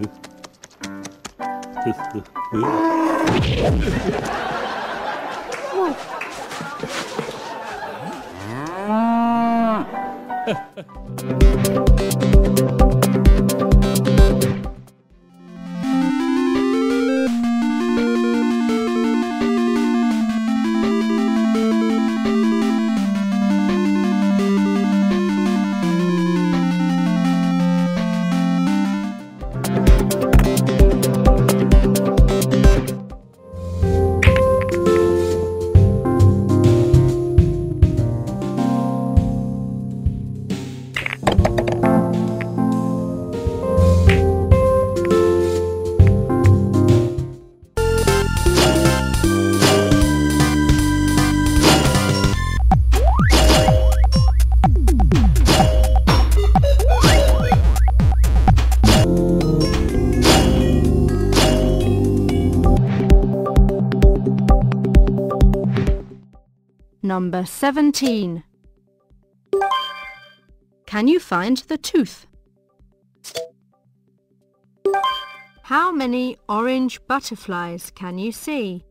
Ooh. 呵呵呵。Number 17. Can you find the tooth? How many orange butterflies can you see?